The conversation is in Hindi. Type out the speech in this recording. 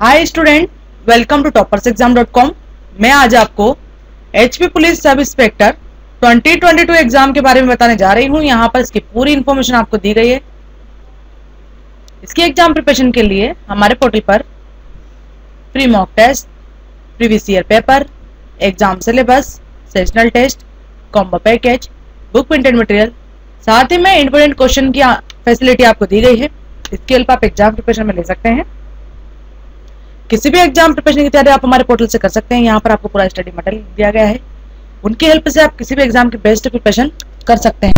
Hi student welcome to toppers exam dot com मैं आज आपको HP police sub inspector 2022 exam के बारे में बताने जा रही हूँ। यहाँ पर इसकी पूरी इन्फॉर्मेशन आपको दी गई है। इसकी एग्ज़ाम प्रिपरेशन के लिए हमारे पोर्टल पर free mock test previous year paper exam syllabus sessional test combo package book printed material साथ ही में इंपोर्टेंट क्वेश्चन की फैसिलिटी आपको दी गई है। इसकी हेल्प आप एग्ज़ाम प्रिपरेशन में ले सकते हैं। किसी भी एग्ज़ाम प्रिपरेशन की तैयारी आप हमारे पोर्टल से कर सकते हैं। यहाँ पर आपको पूरा स्टडी मटेरियल दिया गया है। उनकी हेल्प से आप किसी भी एग्ज़ाम की बेस्ट प्रिपरेशन कर सकते हैं।